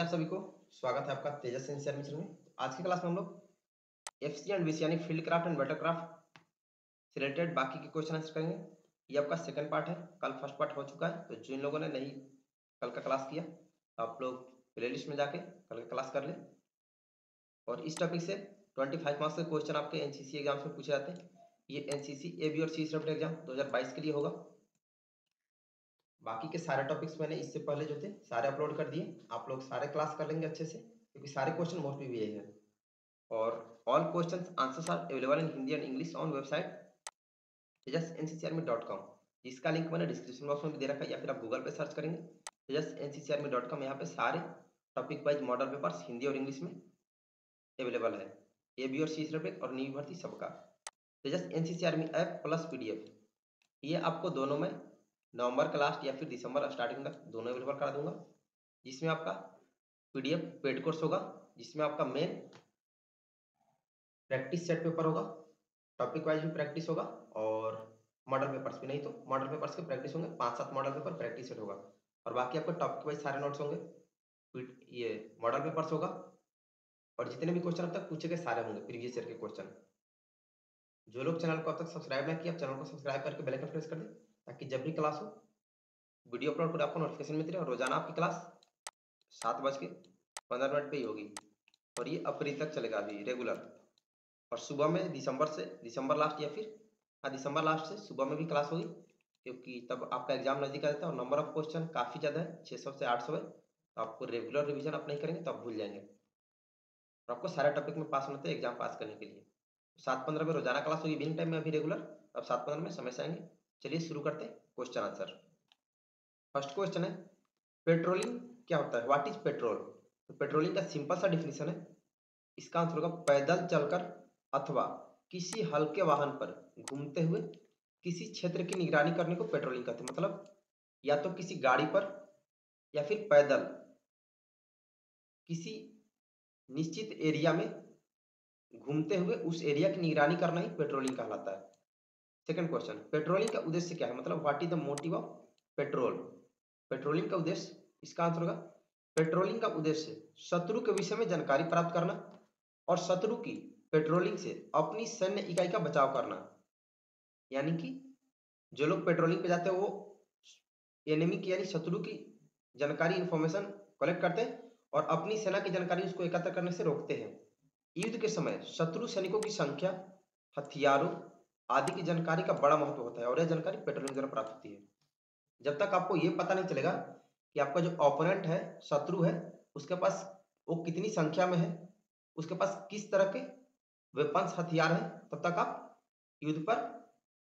आप सभी को स्वागत है आपका तेजस एनसीआर मिशन में। आज की क्लास में हम लोग एफ़ सी एंड बी यानी फ़ील्ड क्राफ्ट एंड बटरक्राफ्ट से रिलेटेड बाकी के क्वेश्चन आंसर करेंगे। ये आपका सेकंड पार्ट है। कल फ़र्स्ट पार्ट हो चुका है। तो जिन लोगों ने नहीं कल का क्लास किया तो आप लोग प्ले में जाके कल का क्लास कर ले। और इस टॉपिक से ट्वेंटी फाइव मार्क्स के क्वेश्चन आपके एनसीसी एग्ज़ाम्स में पूछे जाते हैं। ये एनसीसी ए बी और सी एग्ज़ाम दो के लिए होगा। बाकी के सारे टॉपिक्स मैंने इससे पहले जो थे, सारे अपलोड कर दिए। आप लोग सारे क्लास कर लेंगे अच्छे से, क्योंकि सारे क्वेश्चन मोस्टली भी है। और all question answers are available in Hindi and English on website Tejas N C C dot com जिसका लिंक मैंने डिस्क्रिप्शन बॉक्स में भी दे रखा है, या फिर आप गूगल पे सर्च करेंगे Tejas N C C dot com यहाँ पे सारे topic wise model papers Hindi और इंग्लिश में अवेलेबल है। ए बी और सी पेपर और न्यू भर्ती सबका। Tejas N C C app plus P D F ये आपको दोनों में नवंबर का लास्ट या फिर दिसंबर स्टार्टिंग तक दोनों अवेलेबल करा दूँगा। जिसमें आपका पीडीएफ पेड कोर्स होगा, जिसमें आपका मेन प्रैक्टिस सेट पेपर होगा टॉपिक वाइज भी प्रैक्टिस होगा और मॉडल पेपर्स भी। नहीं तो मॉडल पेपर्स के प्रैक्टिस होंगे, पाँच सात मॉडल पेपर प्रैक्टिस सेट होगा। और बाकी आपको टॉपिक वाइज सारे नोट्स होंगे। ये मॉडल पेपर्स होगा और जितने भी क्वेश्चन अब तक पूछे गए सारे होंगे प्रीवियस ईयर के क्वेश्चन जो लोग चैनल को अब तक सब्सक्राइब नहीं किया चैनल को सब्सक्राइब करके बेल आइकन प्रेस कर दें। ताकि जब भी क्लास हो वीडियो अपलोड कर आपको नोटिफिकेशन मिलती रहे और रोज़ाना आपकी क्लास सात बज के पंद्रह मिनट पे ही होगी। और ये अप्रैल तक चलेगा अभी रेगुलर और सुबह में दिसंबर से, दिसंबर लास्ट या फिर हाँ दिसंबर लास्ट से सुबह में भी क्लास होगी, क्योंकि तब आपका एग्ज़ाम नज़दीक आ जाता है और नंबर ऑफ़ क्वेश्चन काफ़ी ज़्यादा है, छः सौ से आठ सौ है। तो आपको रेगुलर रिविजन आप नहीं करेंगे तो आप भूल जाएँगे। और आपको सारे टॉपिक में पास होना है एग्ज़ाम पास करने के लिए। सात पंद्रह में रोज़ाना क्लास होगी इवनिंग टाइम में अभी रेगुलर अब सात पंद्रह में समय से आएँगे। चलिए शुरू करते हैं क्वेश्चन आंसर फ़र्स्ट क्वेश्चन है पेट्रोलिंग क्या होता है? व्हाट इज़ पेट्रोल तो पेट्रोलिंग का सिंपल सा डिफिनेशन है। इसका आंसर होगा, पैदल चलकर अथवा किसी हल्के वाहन पर घूमते हुए किसी क्षेत्र की निगरानी करने को पेट्रोलिंग कहते हैं। मतलब या तो किसी गाड़ी पर या फिर पैदल किसी निश्चित एरिया में घूमते हुए उस एरिया की निगरानी करना ही पेट्रोलिंग कहलाता है। सेकंड क्वेश्चन पेट्रोलिंग का उद्देश्य क्या है? मतलब what is the motive of patrol patrolling का उद्देश्य, इसका आंसर होगा पेट्रोलिंग का उद्देश्य, शत्रु के विषय में जानकारी प्राप्त करना और शत्रु की पेट्रोलिंग से अपनी सैन्य इकाई का बचाव करना। यानी कि जो लोग पेट्रोलिंग पे जाते हैं, वो एनिमी की यानी शत्रु की जानकारी इंफॉर्मेशन कलेक्ट करते हैं और अपनी सेना की जानकारी उसको एकत्र करने से रोकते हैं। युद्ध के समय शत्रु सैनिकों की संख्या, हथियारों आदि की जानकारी का बड़ा महत्व होता है और यह जानकारी पेट्रोलिंग द्वारा प्राप्त होती है। जब तक आपको ये पता नहीं चलेगा कि आपका जो ओपोनेंट है, शत्रु है, उसके पास वो कितनी संख्या में है, उसके पास किस तरह के वेपन्स हथियार है, तब तक आप युद्ध पर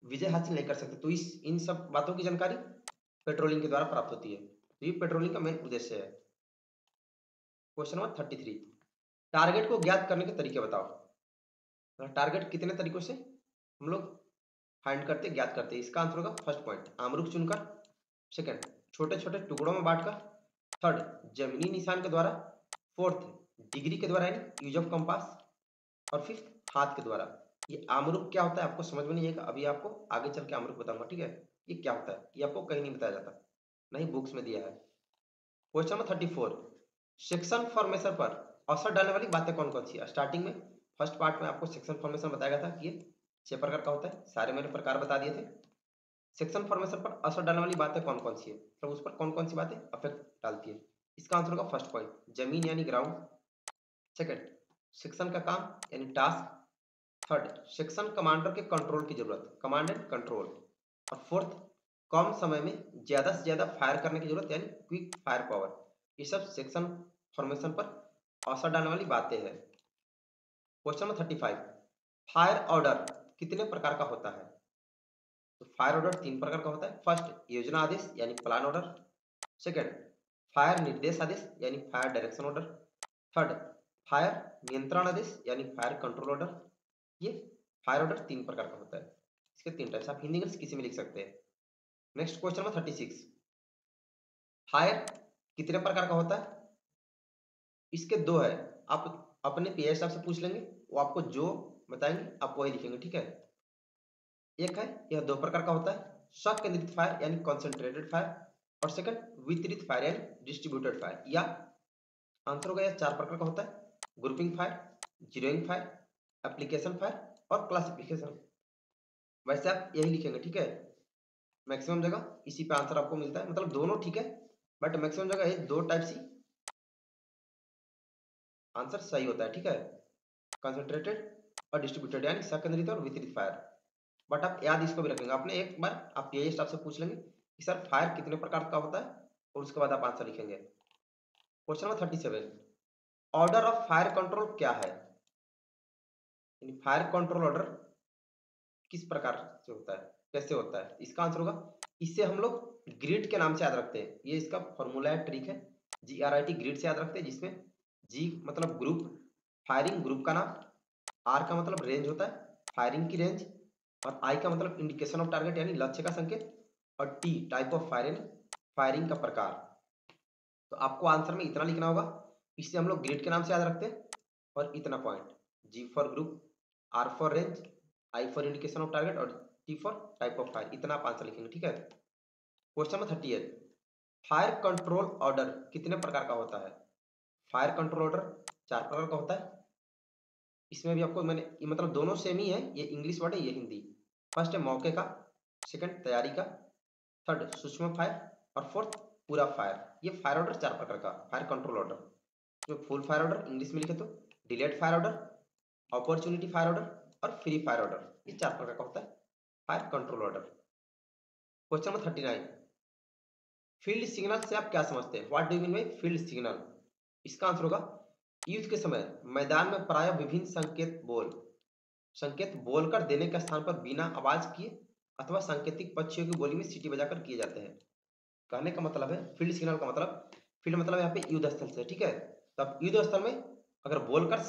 विजय हासिल नहीं कर सकते। तो इस, इन सब बातों की जानकारी पेट्रोलिंग के द्वारा प्राप्त होती है। तो ये पेट्रोलिंग का मेन उद्देश्य है। Question number thirty three target को ज्ञात करने के तरीके बताओ। टारगेट कितने तरीकों से हम लोग फाइंड करते, ज्ञात करते। इसका आंसर होगा फ़र्स्ट पॉइंट आमरुख चुनकर। सेकंड छोटे छोटे टुकड़ों में बांटकर। थर्ड जमीनी निशान के द्वारा। फोर्थ डिग्री के द्वारा, यानी यूज़ ऑफ़ कंपास और फिफ्थ हाथ के द्वारा। ये आमरुख क्या होता है, आपको समझ में नहीं आएगा। अभी आपको आगे चल के आमरुख बताऊँगा, ठीक है? ये क्या होता है? ये आपको कहीं नहीं बताया जाता। नहीं बुक्स में दिया है। Question number thirty four section formation पर असर डालने वाली बातें कौन कौन सी स्टार्टिंग में फ़र्स्ट पार्ट में आपको सेक्शन फॉर्मेशन बताया गया था कि छह प्रकार का होता है। सारे मैंने प्रकार बता दिए थे। सेक्शन फॉर्मेशन पर असर डालने वाली बातें कौन कौन सी है? तो उस पर कौन कौन सी बातें अफेक्ट डालती है? इसका आंसर होगा फ़र्स्ट पॉइंट ज़मीन यानी ग्राउंड सेकंड सेक्शन का काम यानी टास्क थर्ड सेक्शन कमांडर के कंट्रोल की ज़रूरत कमांड एंड कंट्रोल और फोर्थ कम समय में ज़्यादा से ज़्यादा फायर करने की ज़रूरत यानी क्विक फायर पावर ये सब सेक्शन फॉर्मेशन पर असर डालने वाली बातें हैं। Question number thirty five fire order कितने प्रकार का होता है? तो फायर ऑर्डर तीन प्रकार का होता है। फ़र्स्ट योजना आदेश, यानी प्लान ऑर्डर सेकंड फायर निर्देश आदेश, यानी fire direction order third fire नियंत्रण आदेश, यानी फायर कंट्रोल ऑर्डर ये फायर ऑर्डर तीन प्रकार का होता है। इसके तीन टाइप्स आप हिंदी इंग्लिश किसी में लिख सकते हैं। Next question number thirty six fire कितने प्रकार का होता है? इसके दो है। आप अपने पी से पूछ लेंगे। वो आपको जो बताएँगे, आप वही लिखेंगे, ठीक है? एक है, यह दो प्रकार का होता है स्वकेंद्रित फायर यानी कॉन्सेंट्रेटेड फायर और सेकंड वितरित फायर यानी डिस्ट्रीब्यूटेड फायर या आंसर होगा यह चार प्रकार का होता है grouping fire zeroing fire application fire और क्लासिफिकेशन वैसे आप यही लिखेंगे, ठीक है? मैक्सिमम जगह इसी पे आंसर आपको मिलता है मतलब दोनों ठीक है बट मैक्सिमम जगह ये दो टाइप सी आंसर सही होता है, ठीक है? कंसंट्रेटेड और डिस्ट्रीब्यूटेड यानी सेकेंडरी और वितरित फायर बट आप याद इसको भी रखेंगे। आपने एक बार, आप ये स्टाफ से पूछ लेंगे कि सर फायर कितने प्रकार का होता है? और उसके बाद आप आंसर लिखेंगे। Question number thirty seven order of fire control क्या है? फायर कंट्रोल ऑर्डर किस प्रकार से होता है? कैसे होता है? इसका आंसर होगा। इससे हम लोग ग्रिड के नाम से याद रखते हैं। ये इसका फॉर्मूला है ट्रिक है। G R I T grid से याद रखते हैं, जिसमें जी मतलब ग्रुप फायरिंग ग्रुप का नाम आर का मतलब रेंज होता है फायरिंग की रेंज और आई का मतलब इंडिकेशन ऑफ़ टारगेट यानी लक्ष्य का संकेत, और T type of firing firing का प्रकार। तो आपको आंसर में इतना लिखना होगा इससे हम लोग ग्रिड के नाम से याद रखते हैं, और इतना point G for group R for range I for indication of target और T for type of fire इतना आप आंसर लिखेंगे, ठीक है? Question number thirty eight fire control order कितने प्रकार का होता है? फायर कंट्रोल ऑर्डर चार प्रकार का होता है इसमें भी आपको मैंने मतलब दोनों सेम ही है, ये इंग्लिश वर्ड है, ये हिंदी फ़र्स्ट है मौके का सेकंड तैयारी का थर्ड सूक्ष्म फायर और फोर्थ पूरा फायर ये फायर ऑर्डर चार प्रकार का फायर कंट्रोल ऑर्डर जो फुल फायर ऑर्डर इंग्लिश में लिखे तो delayed fire order opportunity fire order और फ्री फायर ऑर्डर ये चार प्रकार का होता है fire control order question number thirty nine field signal से आप क्या समझते हैं? What do mean by field signal इसका आंसर होगा युद्ध के समय मैदान में प्राय विभिन्न संकेत बोल, संकेत बोलकर देने के स्थान पर बिना आवाज़ किए अथवा सांकेतिक पक्षियों की बोली में सीटी बजाकर किए जाते हैं। कहने का मतलब है फ़ील्ड सिग्नल का मतलब। फ़ील्ड मतलब यहाँ पे युद्ध स्थल से, ठीक है? तब युद्ध स्थल में अगर बोलकर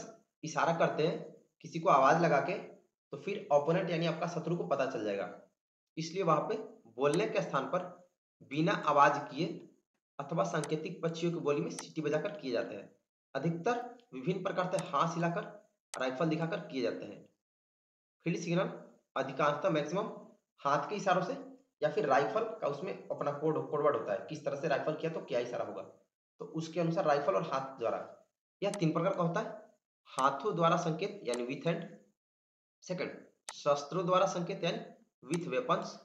इशारा करते हैं, किसी को आवाज़ लगा के तो फिर ओपोनेंट यानी आपका शत्रु को पता चल जाएगा। इसलिए वहाँ पे बोलने के स्थान पर बिना आवाज़ किए अथवा सांकेतिक पक्षियों की बोली में सीटी बजाकर किए जाते हैं। अधिकतर विभिन्न प्रकार से हाथ हिलाकर, राइफल दिखाकर किए जाते हैं। फ़ील्ड सिग्नल अधिकांशतः मैक्सिमम हाथ के इशारों से या फिर राइफल का उसमें अपना कोड, कोडवर्ड होता है। किस तरह से राइफल किया तो क्या इशारा होगा? तो उसके अनुसार राइफल और हाथ द्वारा। यह तीन प्रकार का होता है। हाथों द्वारा संकेत यानी विथ हैंड सेकंड शस्त्रों द्वारा संकेत यानी विथ वेपन्स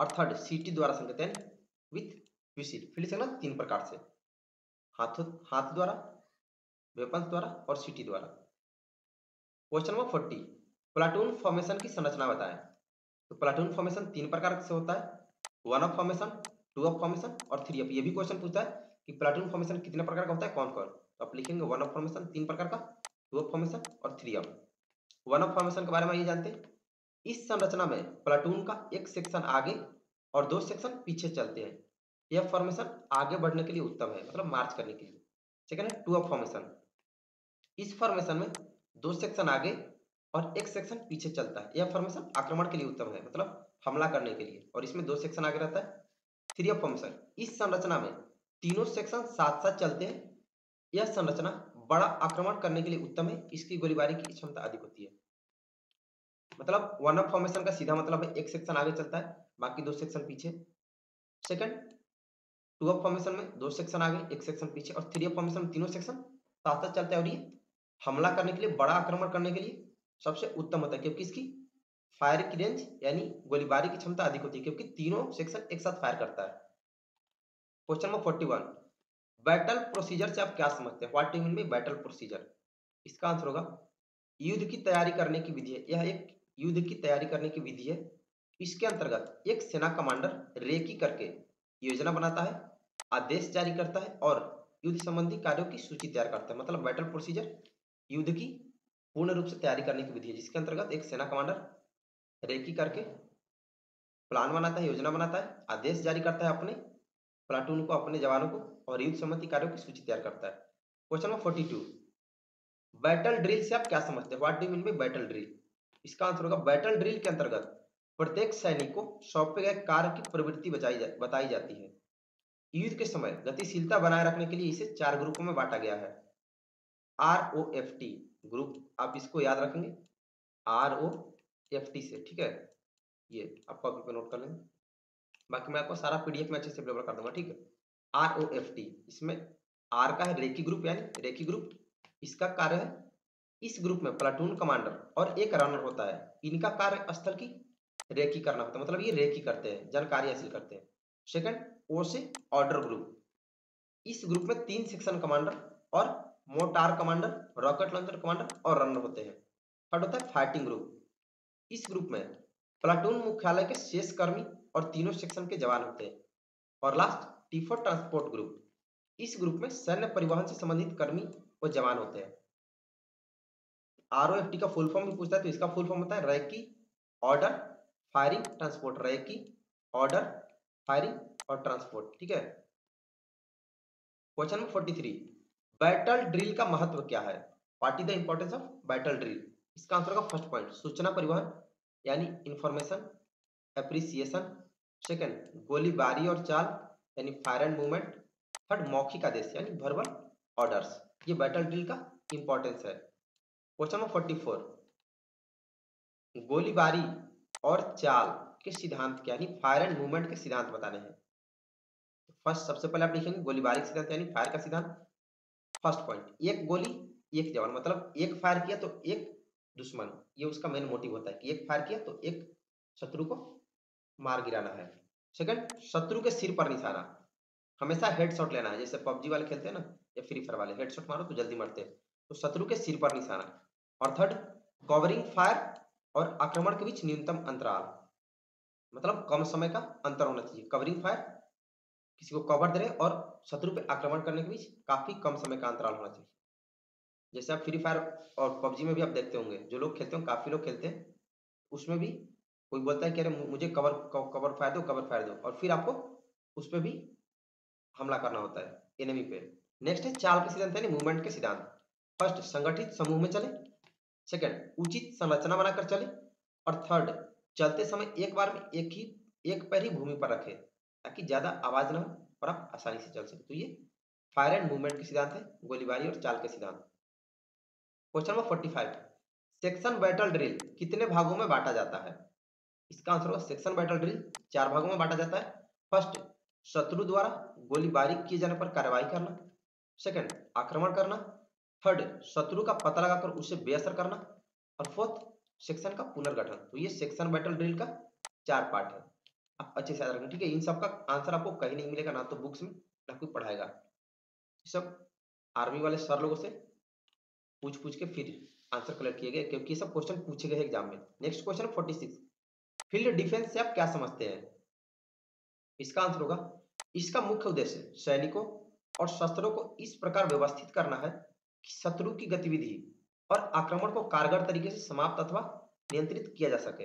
और थर्ड सीटी द्वारा संकेत यानी विथ विसिल फिर से ना तीन प्रकार से। हाथों, हाथ द्वारा वेपन्स द्वारा और सीटी द्वारा। Question number forty platoon formation की संरचना बताएँ। तो प्लाटून फॉर्मेशन तीन प्रकार से होता है। One of formation two of formation और थ्री ऑफ़ ये भी क्वेश्चन पूछता है कि प्लाटून फॉर्मेशन कितने प्रकार का होता है, कौन कौन? तो आप लिखेंगे वन ऑफ़ फॉर्मेशन तीन प्रकार का टू ऑफ़ फॉर्मेशन और three of one of formation के बारे में ये जानते हैं। इस संरचना में प्लाटून का एक सेक्शन आगे और दो सेक्शन पीछे चलते हैं। यह फॉर्मेशन आगे बढ़ने के लिए उत्तम है मतलब मार्च करने के लिए। सेकंड है टू ऑफ़ फॉर्मेशन इस फॉर्मेशन में दो सेक्शन आगे और एक सेक्शन पीछे चलता है। यह फॉर्मेशन आक्रमण के लिए उत्तम है मतलब हमला करने के लिए। और इसमें दो सेक्शन आगे रहता है। थ्री ऑफ़ फॉर्मेशन इस संरचना में तीनों सेक्शन साथ साथ चलते हैं। यह संरचना बड़ा आक्रमण करने के लिए उत्तम है। इसकी गोलीबारी की क्षमता अधिक होती है। मतलब वन ऑफ़ फॉर्मेशन का सीधा मतलब है, एक सेक्शन आगे चलता है, बाकी दो सेक्शन पीछे। सेकंड टू ऑफ़ फॉर्मेशन में दो सेक्शन आगे, एक सेक्शन पीछे। और थ्री ऑफ़ फॉर्मेशन में तीनों सेक्शन साथ साथ चलते हैं और ये हमला करने के लिए, बड़ा आक्रमण करने के लिए सबसे उत्तम होता है, क्योंकि इसकी फायर की रेंज यानी गोलीबारी की क्षमता अधिक होती है, क्योंकि तीनों सेक्शन एक साथ फायर करता है। Question number forty one battle procedure से आप क्या समझते हैं? व्हाट मीन बैटल प्रोसीजर इसका आंसर होगा, युद्ध की तैयारी करने की विधि है। यह एक युद्ध की तैयारी करने की विधि है। इसके अंतर्गत एक सेना कमांडर रेकी करके योजना बनाता है, आदेश जारी करता है और युद्ध संबंधी कार्यों की सूची तैयार करता है। मतलब बैटल प्रोसीजर युद्ध की पूर्ण रूप से तैयारी करने की विधि है जिसके अंतर्गत एक सेना कमांडर रेकी करके प्लान बनाता है योजना बनाता है आदेश जारी करता है अपने प्लाटून को अपने जवानों को और युद्ध संबंधी कार्यों की सूची तैयार करता है। Question number forty two battle drill से आप क्या समझते हैं? What do mean by battle drill इसका आंसर होगा बैटल ड्रिल के अंतर्गत प्रत्येक सैनिक को सौंपे गए कार्य की प्रवृत्ति बताई जा, बताई जाती है। युद्ध के समय गतिशीलता बनाए रखने के लिए इसे चार ग्रुपों में बांटा गया है। R O F T group आप इसको याद रखेंगे। आर ओ एफ़ टी से, ठीक है? ये, आप कॉपी पे नोट कर लेंगे। बाकी मैं आपको सारा पीडीएफ में अच्छे से अवेलेबल कर दूँगा, ठीक है? आर ओ एफ़ टी इसमें आर का है रेकी ग्रुप यानी रेकी ग्रुप इसका कार्य है इस ग्रुप में प्लाटून कमांडर और एक रनर होता है। इनका कार्य स्थल की रेकी करना होता है मतलब ये रेकी करते हैं, जानकारी हासिल करते हैं। सेकंड ओ से ऑर्डर ग्रुप इस ग्रुप में तीन सेक्शन कमांडर और mortar commander, rocket launcher commander और रनर होते हैं। थर्ड होता है फाइटिंग ग्रुप। इस ग्रुप में प्लाटून मुख्यालय के शेष कर्मी और तीनों सेक्शन के जवान होते हैं। और last T for transport group इस ग्रुप में सैन्य परिवहन से संबंधित कर्मी और जवान होते हैं। आरओएफटी का फुल फॉर्म भी पूछता है तो इसका फुल फॉर्म होता है recce order firing transport recce order firing और ट्रांसपोर्ट ठीक है? Question number forty three battle drill का महत्व क्या है? What is the importance of battle drill इसका आंसर होगा फ़र्स्ट पॉइंट सूचना परिवहन, यानी इंफॉर्मेशन एप्रिसिएशन सेकंड गोलीबारी और चाल, यानी फायर एंड मूवमेंट थर्ड मौखिक आदेश, यानी वर्बल ऑर्डर्स ये बैटल ड्रिल का इंपॉर्टेंस है। क्वेश्चन नंबर फोर्टी फोर गोलीबारी और चाल के सिद्धांत यानी फायर एंड मूवमेंट के सिद्धांत बताने हैं। फ़र्स्ट सबसे पहले आप लिखेंगे गोलीबारी सिद्धांत, यानी फायर का सिद्धांत। फ़र्स्ट पॉइंट, एक गोली, एक जवान मतलब एक फायर किया तो एक दुश्मन, ये उसका मेन मोटिव होता है कि एक फायर किया तो एक शत्रु को मार गिराना है। सेकंड शत्रु के सिर पर निशाना, हमेशा हेड हेडशॉट लेना है, जैसे पबजी वाले खेलते हैं ना, या फ्री फायर वाले हेड हेडशॉट मारो तो जल्दी मरते हैं। तो शत्रु के सिर पर निशाना। और थर्ड कवरिंग फायर और आक्रमण के बीच न्यूनतम अंतराल मतलब कम समय का अंतर होना चाहिए। कवरिंग फायर किसी को कवर दे रहे और शत्रु पे आक्रमण करने के बीच काफ़ी कम समय का अंतराल होना चाहिए। जैसे आप फ्री फायर और पबजी में भी आप देखते होंगे, जो लोग खेलते हैं काफ़ी लोग खेलते हैं, उसमें भी कोई बोलता है कि अरे मुझे कवर कवर फायर दो, कवर फायर दो, और फिर आपको उस पर भी हमला करना होता है एनिमी पे। नेक्स्ट है, चाल के सिद्धांत, यानी मूवमेंट के सिद्धांत। फ़र्स्ट संगठित समूह में चले। सेकंड उचित संरचना बनाकर चले। और थर्ड चलते समय एक बार में एक ही, एक पैर ही भूमि पर रखे। ताकि ज़्यादा आवाज़ ना हो और आप आसानी से चल सके। तो ये फायर एंड मूवमेंट के सिद्धांत है, गोलीबारी और चाल के सिद्धांत। Question number forty five section battle drill कितने भागों में बांटा जाता है? इसका आंसर होगा सेक्शन बैटल ड्रिल चार भागों में बांटा जाता है। फ़र्स्ट शत्रु द्वारा गोलीबारी किए जाने पर कार्रवाई करना। सेकंड आक्रमण करना। थर्ड शत्रु का पता लगाकर उसे बेअसर करना। और फोर्थ सेक्शन का पुनर्गठन। तो ये सेक्शन बैटल ड्रिल का चार पार्ट है। अच्छे से याद रखें ठीक है? इन सब का आंसर आपको कहीं नहीं मिलेगा, ना तो बुक्स में, ना कोई पढ़ाएगा। सब आर्मी वाले सर लोगों से पूछ पूछ के फिर आंसर कलेक्ट किए गए, क्योंकि सब क्वेश्चन पूछे गए एग्ज़ाम में। Next question forty six field defence से आप क्या समझते हैं? इसका आंसर होगा, इसका मुख्य उद्देश्य सैनिकों और शस्त्रों को इस प्रकार व्यवस्थित करना है कि शत्रु की गतिविधि और आक्रमण को कारगर तरीके से समाप्त अथवा नियंत्रित किया जा सके।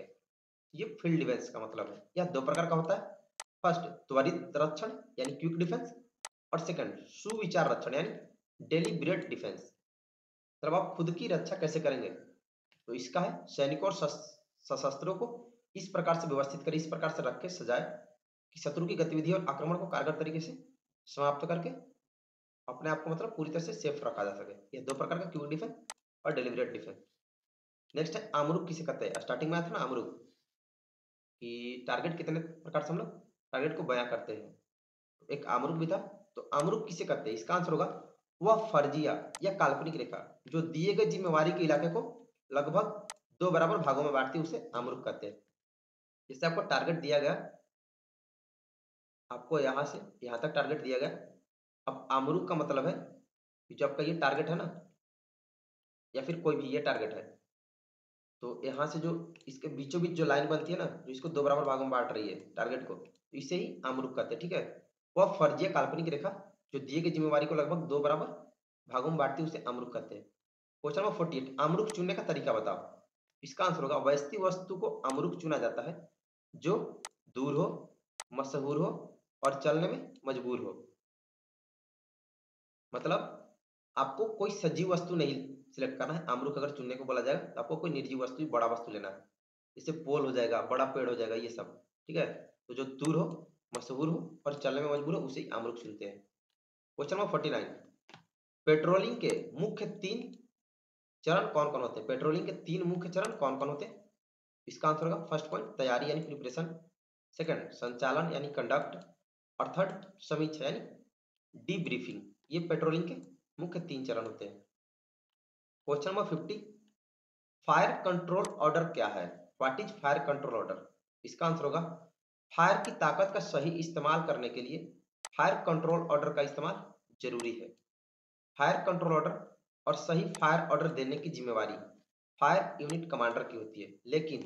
ये फ़ील्ड डिफेंस का मतलब है। यह दो प्रकार का होता है। फ़र्स्ट, त्वरित रक्षण, यानी क्विक डिफेंस, और सेकंड, सुविचार रक्षण, यानी डेलीब्रेट डिफेंस। मतलब आप खुद की रक्षा कैसे करेंगे? तो इसका है, सैनिकों और सशस्त्रों को इस प्रकार से व्यवस्थित करें, इस प्रकार से रख के सजाए कि शत्रु की गतिविधि और आक्रमण को कारगर तरीके से समाप्त करके अपने आप को मतलब पूरी तरह से सेफ़ रखा जा सके। ये दो प्रकार का क्यूक डिफेंस और डेलीवरेट डिफेंस। नेक्स्ट है आमरूप किसे कहते हैं? स्टार्टिंग में आया था ना आमरूप कि टारगेट कितने प्रकार से हम लोग टारगेट को बयां करते हैं। एक आमरूप भी था तो आमरूप किसे करते हैं? इसका आंसर होगा, वह फर्जिया या काल्पनिक रेखा, जो दिए गए जिम्मेवारी के इलाके को लगभग दो बराबर भागों में बांटती है, उसे आमरूप कहते हैं। जिससे आपको टारगेट दिया गया, आपको यहाँ से, यहाँ तक टारगेट दिया गया। अब आमरूप का मतलब है कि जो आपका ये टारगेट है ना, या फिर कोई भी ये टारगेट है तो यहाँ से जो इसके बीचों बीच जो लाइन बनती है ना, जो इसको दो बराबर भागों में बांट रही है टारगेट को तो इसे ही आमरूप कहते हैं, ठीक है? वह फर्जिया काल्पनिक रेखा, जो दिए गई जिम्मेवारी को लगभग दो बराबर भागों में बांटती है, उसे अमरूप कहते हैं। क्वेश्चन नंबर फोर्टी एट अमरूप चुनने का तरीका बताओ। इसका आंसर होगा वैसी वस्तु को अमरूप चुना जाता है, जो दूर हो, मशहूर हो और चलने में मजबूर हो। मतलब आपको कोई सजीव वस्तु नहीं सिलेक्ट करना है। अमरूक अगर चुनने को बोला जाएगा तो आपको कोई निर्जीव वस्तु, बड़ा वस्तु लेना है। जैसे पोल हो जाएगा, बड़ा पेड़ हो जाएगा, ये सब, ठीक है? तो जो दूर हो, मशहूर हो और चलने में मजबूर हो, उसे अमरूक चुनते हैं। Question number forty nine patrolling के मुख्य तीन चरण कौन कौन होते हैं? पेट्रोलिंग के तीन मुख्य चरण कौन कौन होते हैं? इसका आंसर होगा फ़र्स्ट पॉइंट तैयारी यानी प्रिपरेशन सेकंड संचालन यानी कंडक्ट और थर्ड समीक्षा यानी डी ब्रीफिंग ये पेट्रोलिंग के मुख्य तीन चरण होते हैं। Question number fifty. Fire control order क्या है? What is fire control order इसका आंसर होगा, फायर की ताकत का सही इस्तेमाल करने के लिए फायर कंट्रोल ऑर्डर का इस्तेमाल ज़रूरी है। फायर कंट्रोल ऑर्डर और सही फायर ऑर्डर देने की जिम्मेवारी फायर यूनिट कमांडर की होती है। लेकिन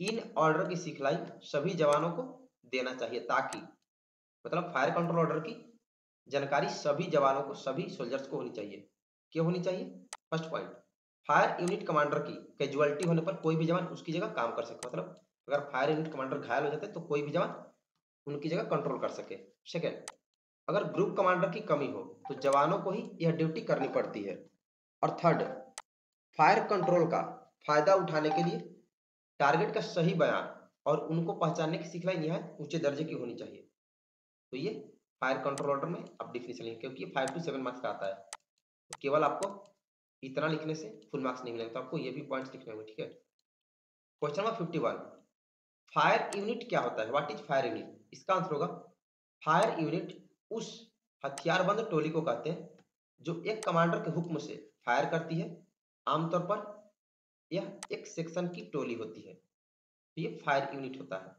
इन ऑर्डर की सिखलाई सभी जवानों को देना चाहिए ताकि मतलब फायर कंट्रोल ऑर्डर की जानकारी सभी जवानों को, सभी सोल्जर्स को होनी चाहिए। क्यों होनी चाहिए? First point, fire unit commander की कैजुअलिटी होने पर कोई भी जवान उसकी जगह काम कर सके। मतलब अगर फायर यूनिट कमांडर घायल हो जाते तो कोई भी जवान उनकी जगह कंट्रोल कर सके। सेकेंड अगर ग्रुप कमांडर की कमी हो तो जवानों को ही यह ड्यूटी करनी पड़ती है। और थर्ड फायर कंट्रोल का फ़ायदा उठाने के लिए टारगेट का सही बयान और उनको पहचानने की सिखलाई निहायत ऊँचे दर्जे की होनी चाहिए। तो ये फायर कंट्रोल ऑर्डर में आप डिफिनेशन लिखें क्योंकि फाइव टू सेवन मार्क्स का आता है। तो केवल आपको इतना लिखने से फुल मार्क्स नहीं मिलेगा। तो आपको ये भी पॉइंट्स लिखने होंगे, ठीक है? Question number fifty one fire unit क्या होता है? व्हाट इज़ फायर यूनिट इसका आंसर होगा फायर यूनिट उस हथियारबंद टोली को कहते हैं, जो एक कमांडर के हुक्म से फायर करती है। आमतौर पर यह एक सेक्शन की टोली होती है। तो ये फायर यूनिट होता है।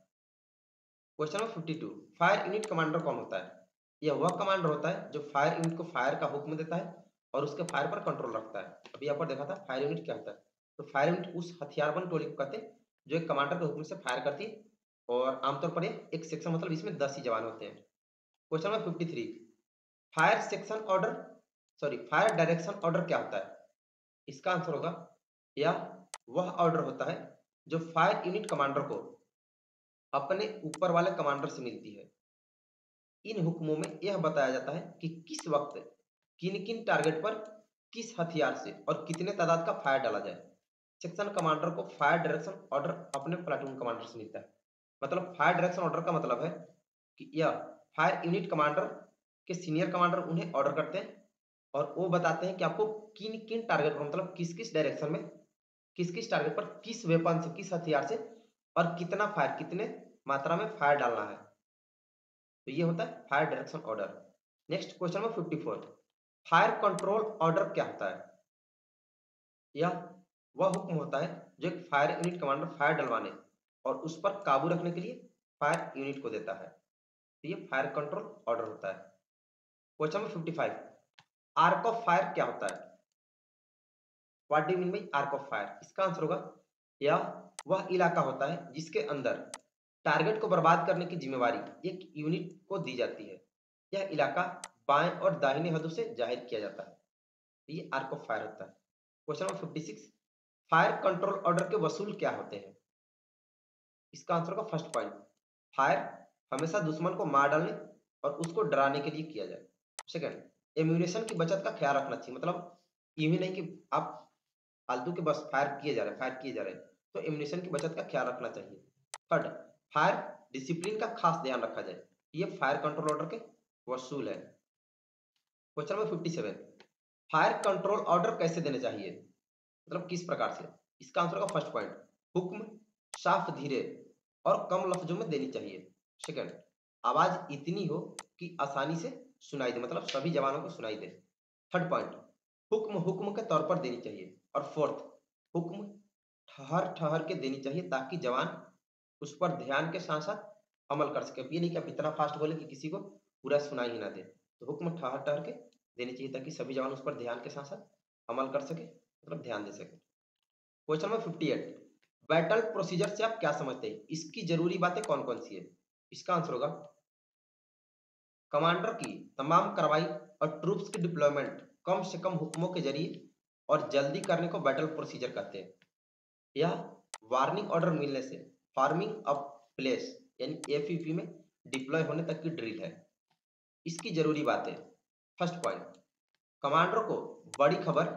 Question number fifty two fire unit commander कौन होता है? यह वह कमांडर होता है जो फायर यूनिट को फायर का हुक्म देता है। और उसके फायर पर कंट्रोल रखता है। अभी यहाँ पर देखा था फायर यूनिट क्या होता है? तो फायर यूनिट उस हथियारबंद टोली को कहते हैं, जो एक कमांडर के हुक्म से फायर करती है और आमतौर पर एक सेक्शन मतलब इसमें दस ही जवान होते हैं। Question number fifty three fire section order sorry fire direction order क्या होता है? इसका आंसर होगा, या वह ऑर्डर होता है जो फायर यूनिट कमांडर को अपने ऊपर वाले कमांडर से मिलती है। इन हुक्मों में यह बताया जाता है कि किस वक्त किन किन टारगेट पर किस हथियार से और कितने तादाद का फायर डाला जाए। सेक्शन कमांडर को फायर डायरेक्शन ऑर्डर अपने प्लाटून कमांडर से मिलता है। मतलब फायर डायरेक्शन ऑर्डर का मतलब है कि यह फायर यूनिट कमांडर के सीनियर कमांडर उन्हें ऑर्डर करते हैं और वो बताते हैं कि आपको किन किन टारगेट पर मतलब किस किस डायरेक्शन में किस किस टारगेट पर किस वेपन से, किस हथियार से और कितना फायर कितने मात्रा में फायर डालना है। तो ये होता है fire direction order next question number fifty four fire control order क्या होता है? यह वह हुक्म होता है जो एक फायर यूनिट कमांडर फायर डलवाने और उस पर काबू रखने के लिए फायर यूनिट को देता है। तो ये फायर कंट्रोल ऑर्डर होता है। Question number fifty five arc of fire क्या होता है? What do mean by arc of fire? इसका आंसर होगा, यह वह इलाका होता है जिसके अंदर टारगेट को बर्बाद करने की जिम्मेवारी एक यूनिट को दी जाती है। यह इलाका बाएँ और दाहिने हदों से ज़ाहिर किया जाता है। ये आर्क ऑफ़ फायर होता है। Question number fifty six fire control order के वसूल क्या होते हैं? इसका आंसर होगा फ़र्स्ट पॉइंट फायर हमेशा दुश्मन को मार डालने और उसको डराने के लिए किया जाए। सेकंड एम्यूनेशन की बचत का ख्याल रखना चाहिए। मतलब ये भी नहीं कि आप फालतू के बस फायर किए जा रहे हैं फायर किए जा रहे हैं तो एम्यूनेशन की बचत का ख्याल रखना चाहिए। थर्ड फायर डिसिप्लिन का खास ध्यान रखा जाए। ये फायर कंट्रोल ऑर्डर के वसूल है। Question number fifty seven fire control order कैसे देने चाहिए? मतलब किस प्रकार से? इसका आंसर होगा फ़र्स्ट पॉइंट हुक्म साफ़ धीरे और कम लफ्जों में देनी चाहिए। सेकंड आवाज़ इतनी हो कि आसानी से सुनाई दे मतलब सभी जवानों को सुनाई दे। थर्ड पॉइंट हुक्म हुक्म के तौर पर देनी चाहिए। और फोर्थ हुक्म ठहर ठहर के देनी चाहिए ताकि जवान उस पर ध्यान के साथ साथ अमल कर सके। ये नहीं कि आप इतना फास्ट बोले कि किसी को पूरा सुनाई ही ना दे। तो हुक्म ठहर ठहर के देनी चाहिए ताकि सभी जवान उस पर ध्यान के साथ साथ अमल कर सके मतलब ध्यान दे सके। Question number fifty eight battle procedure से आप क्या समझते हैं? इसकी ज़रूरी बातें कौन कौन सी है? इसका आंसर होगा। कमांडर की तमाम कार्रवाई और ट्रूप्स की डिप्लॉयमेंट कम से कम हुक्मों के ज़रिए और जल्दी करने को बैटल प्रोसीजर कहते हैं। यह वार्निंग ऑर्डर मिलने से फ़ार्मिंग अप प्लेस यानी एफईपी में डिप्लॉय होने तक की ड्रिल है। इसकी ज़रूरी बातें। फ़र्स्ट पॉइंट कमांडर को बड़ी खबर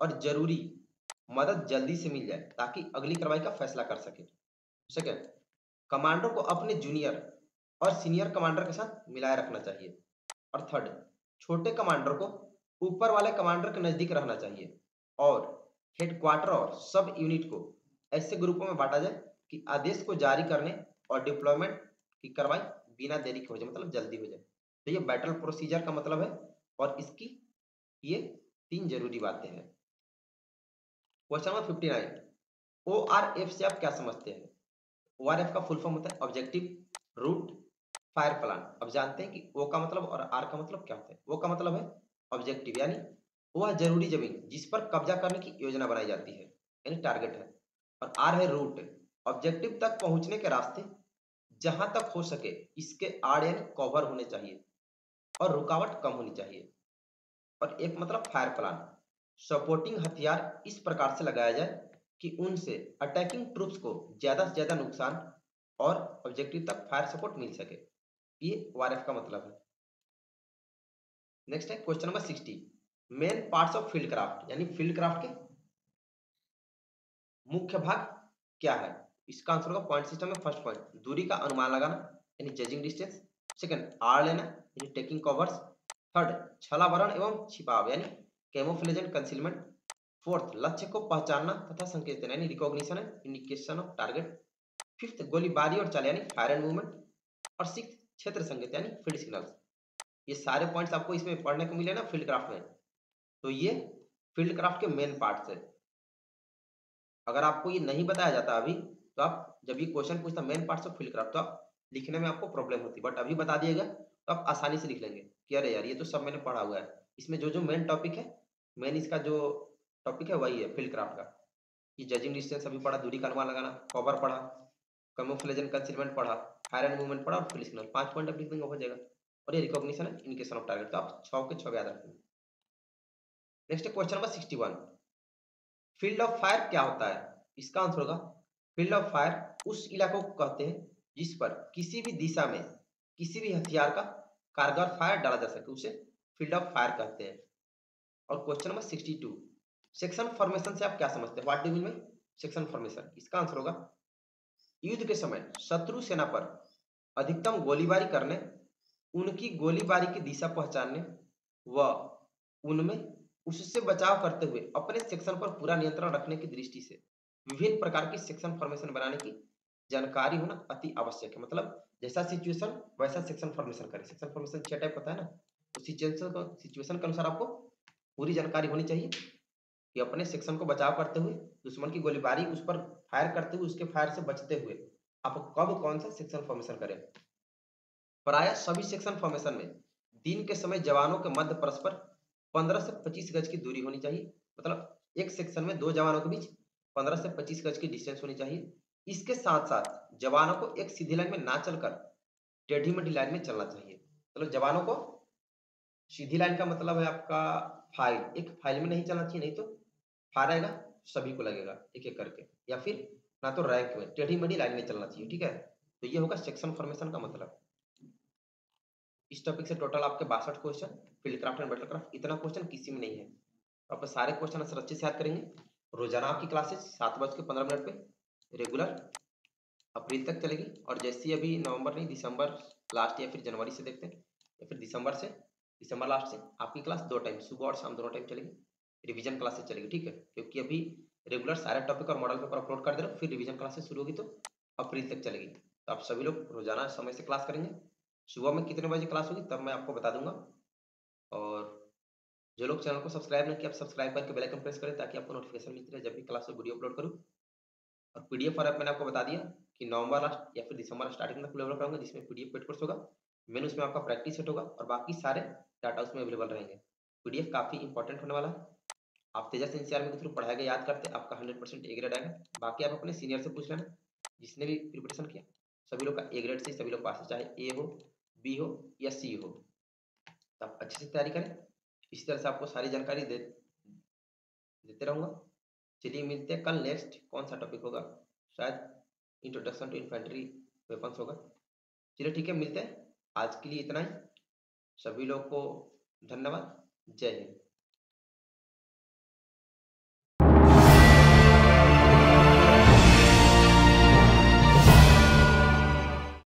और ज़रूरी मदद जल्दी से मिल जाए, ताकि अगली कार्रवाई का फैसला कर सके। सेकेंड कमांडर को अपने जूनियर और सीनियर कमांडर के साथ मिलाए रखना चाहिए। और थर्ड छोटे कमांडर को ऊपर वाले कमांडर के नज़दीक रहना चाहिए। और हेडक्वार्टर और सब यूनिट को ऐसे ग्रुपों में बांटा जाए कि आदेश को जारी करने और डिप्लॉयमेंट की कार्रवाई बिना देरी के हो जाए मतलब जल्दी हो जाए। तो ये बैटल प्रोसीजर का मतलब है और इसकी ये तीन ज़रूरी बातें हैं। क्वेश्चन नंबर आर एफ़ से आप क्या समझते हैं? ओ आर एफ़ का फुल फॉर्म होता है ऑब्जेक्टिव रूट फायर प्लान अब जानते हैं कि ओ का मतलब और आर का मतलब क्या होता है? ओ का मतलब है ऑब्जेक्टिव यानी वह ज़रूरी ज़मीन जिस पर कब्जा करने की योजना बनाई जाती है, यानी टारगेट है। और आर है रूट ऑब्जेक्टिव तक पहुँचने के रास्ते जहाँ तक हो सके इसके आड़ यानी कवर होने चाहिए। और रुकावट कम होनी चाहिए। और एक मतलब फायर प्लान सपोर्टिंग हथियार इस प्रकार से लगाया जाए कि उनसे अटैकिंग ट्रूप्स को ज़्यादा से ज़्यादा नुकसान और ऑब्जेक्टिव तक फायर सपोर्ट मिल सके। ये वारएफ का मतलब है। नेक्स्ट है question number sixty main parts of field craft यानी फ़ील्ड क्राफ्ट के मुख्य भाग क्या है? इसका आंसर होगा पॉइंट सिस्टम में फ़र्स्ट पॉइंट दूरी का अनुमान लगाना, यानी जजिंग डिस्टेंस सेकंड आर लेना टेकिंग कवर्स थर्ड छलावरण एवं छिपाव, यानी कैमोफ्लेज एंड कंसीलमेंट फोर्थ लक्ष्य को पहचानना तथा संकेत देना, यानी recognition and indication of target fifth गोलीबारी और चाल, यानी फायर एंड मूवमेंट और सिक्स क्षेत्र संकेत, यानी फ़ील्ड सिग्नल्स ये सारे पॉइंट्स आपको इसमें पढ़ने को मिले ना फ़ील्ड क्राफ्ट में. तो ये फ़ील्ड क्राफ्ट के मेन पार्ट्स है अगर आपको ये नहीं बताया जाता अभी तो आप जब ये क्वेश्चन पूछता main parts of field craft तो आप लिखने में आपको प्रॉब्लम होती बट अभी बता दिएगा। तो आप आसानी से लिख लेंगे कि अरे यार, ये तो सब मैंने पढ़ा हुआ है। इसमें जो जो मेन टॉपिक है मेन इसका जो टॉपिक है, वही है फ़ील्ड क्राफ्ट का। ये जजिंग डिस्टेंस अभी पढ़ा, दूरी का अनुमान लगाना कवर पढ़ा कमोफ्लेजन कंसीलमेंट पढ़ा फायर एंड मूवमेंट पढ़ा और फ़ील्ड सिग्नल पाँच पॉइंट लिख देंगे हो जाएगा। और ये रिकॉग्निशन है इंडिकेशन ऑफ़ टारगेट तो आप छः के छः याद रखेंगे। Next question number sixty one field of fire क्या होता है? इसका आंसर होगा फ़ील्ड ऑफ़ फायर उस इलाकों को कहते हैं जिस पर किसी भी दिशा में किसी भी हथियार का कारगर फायर डाला जा सके, उसे फ़ील्ड ऑफ़ फायर कहते हैं। और question number sixty two section formation से आप क्या समझते हैं? What do mean section formation इसका आंसर होगा, युद्ध के समय शत्रु सेना पर अधिकतम गोलीबारी करने, उनकी गोलीबारी की दिशा पहचानने व उनमें उससे बचाव करते हुए अपने सेक्शन पर पूरा नियंत्रण रखने की दृष्टि से विभिन्न प्रकार की सेक्शन फॉर्मेशन बनाने की जानकारी होना अति आवश्यक है। मतलब जैसा सिचुएशन वैसा सेक्शन फॉर्मेशन करें। सेक्शन फॉर्मेशन छह टाइप होता है ना? तो सिचुएशन सिचुएशन के अनुसार आपको पूरी जानकारी होनी चाहिए कि अपने सेक्शन को बचाव करते हुए, दुश्मन की गोलीबारी उस पर फायर करते हुए, उसके फायर से बचते हुए आप कब कौन सा सेक्शन फॉर्मेशन करें? प्राय सभी सेक्शन फॉर्मेशन में दिन के समय जवानों के मध्य परस्पर 15 से 25 गज की दूरी होनी चाहिए। मतलब एक सेक्शन में दो जवानों के बीच 15 से 25 गज की डिस्टेंस होनी चाहिए। इसके साथ साथ जवानों को एक सीधी लाइन में ना चलकर टेढ़ी मेढ़ी लाइन में चलना चाहिए। मतलब जवानों को सीधी लाइन का मतलब है आपका फ़ाइल। एक फ़ाइल में नहीं चलना चाहिए, नहीं तो फायर आएगा, सभी को लगेगा एक एक करके। या फिर ना तो रैंक में टेढ़ी मेढ़ी लाइन में चलना चाहिए, ठीक है? तो ये होगा सेक्शन फॉर्मेशन का मतलब। इस टॉपिक से टोटल आपके बासठ question field craft and battle craft इतना क्वेश्चन किसी में नहीं है। तो आप सारे क्वेश्चन अच्छे से याद करेंगे। रोज़ाना आपकी क्लासेस सात बज के पंद्रह मिनट पे रेगुलर, अप्रैल तक चलेगी। और जैसे अभी नवंबर नहीं, दिसंबर लास्ट या फिर जनवरी से देखते हैं, या फिर दिसंबर से, दिसंबर लास्ट से, आपकी क्लास दो टाइम सुबह और शाम दोनों टाइम चलेगी। रिवीजन क्लासेस चलेगी, ठीक है? क्योंकि अभी रेगुलर सारे टॉपिक और मॉडल पेपर अपलोड कर दे रहे फिर रिवीजन क्लासेस शुरू होगी तो अप्रैल तक चलेगी। तो आप सभी लोग रोज़ाना समय से क्लास करेंगे। सुबह में कितने बजे क्लास होगी, तब मैं आपको बता दूँगा। और जो लोग चैनल को सब्सक्राइब नहीं किया, आप सब्सक्राइब करके बेल आइकन प्रेस करें ताकि आपको नोटिफिकेशन मिलती रहे जब भी क्लास में वीडियो अपलोड करूँ। और पीडीएफ फॉर्मेट मैंने आपको बता दिया कि नवंबर लास्ट या फिर दिसंबर स्टार्टिंग तक अपलोड करूँगा, जिसमें पीडीएफ पेड कोर्स होगा मेन उसमें आपका प्रैक्टिस सेट होगा और बाकी सारे डाटा उसमें अवेलेबल रहेंगे। पीडीएफ काफ़ी इंपॉर्टेंट होने वाला है। आप तेजस एनसीआर के थ्रू पढ़ाया गया याद करते आपका हंड्रेड परसेंट ए ग्रेड आएगा। बाकी आप अपने सीनियर से पूछ लेना, जिसने भी प्रिपरेशन किया, सभी लोग का ए ग्रेड से, सभी लोग पास चाहे ए हो बी हो या सी हो। तो आप अच्छे से तैयारी करें। इसी तरह से आपको सारी जानकारी दे, देते रहूँगा। चलिए मिलते हैं कल नेक्स्ट कौन सा टॉपिक होगा? शायद इंट्रोडक्शन टू इन्फेंट्री वेपन्स होगा। चलिए ठीक है, मिलते हैं। आज के लिए इतना ही। सभी लोग को धन्यवाद। जय हिंद।